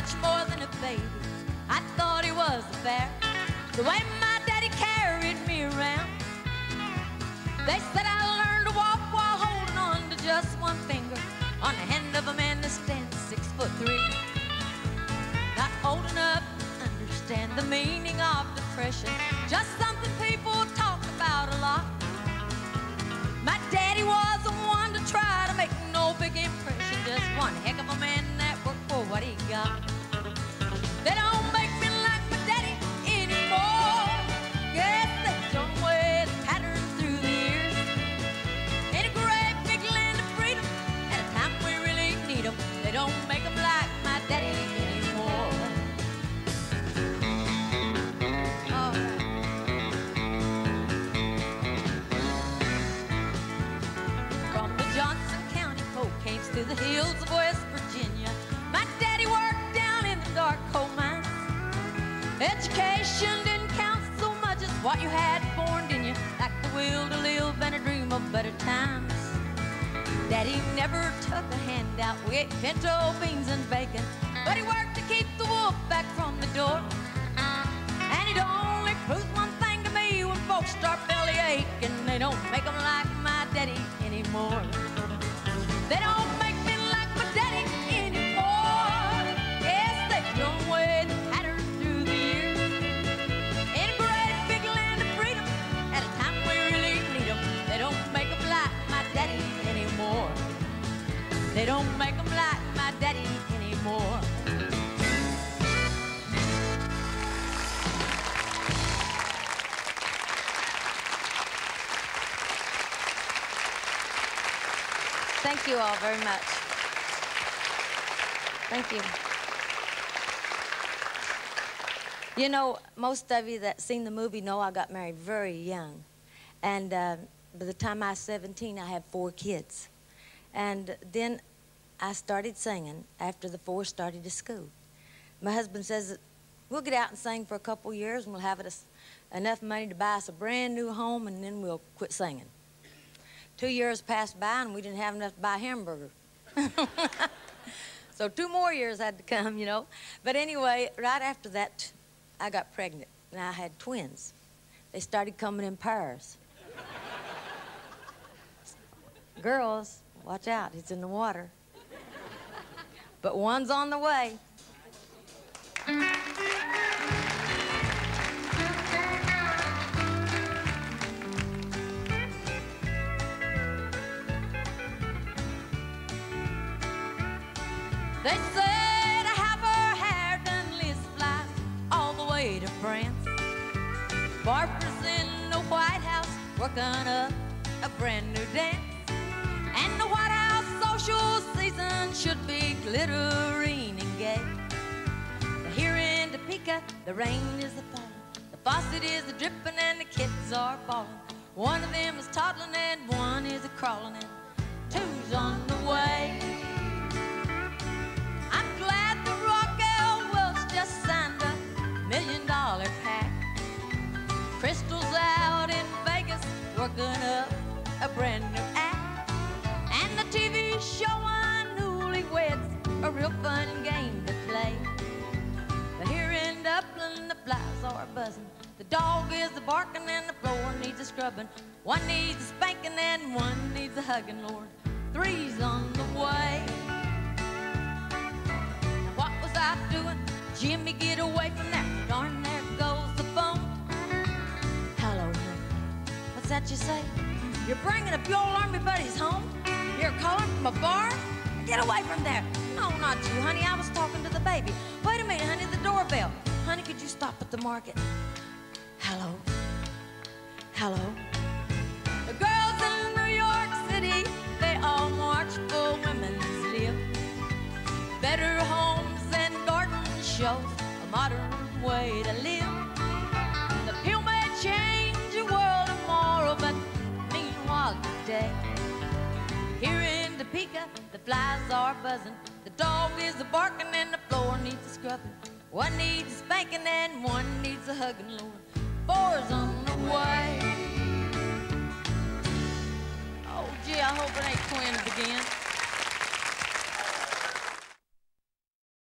much more than a baby. I thought he was a bear. The way my daddy carried me around. They said I learned to walk while holding on to just one finger on the hand of a man that stands six foot three. Not old enough to understand the meaning of depression. Just something people talk about a lot. My daddy was the one to try to make no big impression. Just one heck of a man that worked for what he got. The hills of West Virginia, my daddy worked down in the dark coal mines. Education didn't count so much as what you had born in you, like the will to live and a dream of better times. Daddy never took a handout. We ate pinto beans and bacon, but he worked to keep the wolf back from the door. And he'd only prove one thing to me when folks start belly aching. They don't They don't make 'em like my daddy anymore. Thank you all very much. Thank you. You know, most of you that seen the movie know I got married very young. And uh, by the time I was 17, I had four kids. And then I started singing after the four started to school. My husband says, we'll get out and sing for a couple years and we'll have us enough money to buy us a brand new home and then we'll quit singing. Two years passed by and we didn't have enough to buy a hamburger. so two more years had to come, you know. But anyway, right after that, I got pregnant and I had twins. They started coming in pairs. Girls, watch out, it's in the water. But one's on the way. They said I have her hair done Liz flies all the way to France. Barbara's in the White House working up a brand new dance. And the White House social season should be glittering and gay. But here in Topeka, the rain is the falling, the faucet is a dripping, and the kids are falling. One of them is toddling and one is a crawling, and two's on the way. I'm glad the Raquel Welch just signed a million dollar pact. Crystal's out in Vegas working up a brand new a fun game to play. But here in Dublin, the flies are buzzing. The dog is a barking and the floor needs a scrubbing. One needs a spanking and one needs a hugging, Lord. Three's on the way. Now what was I doing? Jimmy, get away from there. Darn, there goes the phone. Hello. What's that you say? You're bringing your old army buddies home? You're calling from a bar? Get away from there. No, not you, honey. I was talking to the baby. Wait a minute, honey, the doorbell. Honey, could you stop at the market? Hello? Hello? The girls in New York City, they all march for women's lib. Better homes and garden shows, a modern way to live. The pill may change your world tomorrow, but meanwhile today, in the flies are buzzing. The dog is a barking and the floor needs a scrubbing. One needs a spanking and one needs a hugging, Lord. Four's on the way. Oh, gee, I hope it ain't twins again.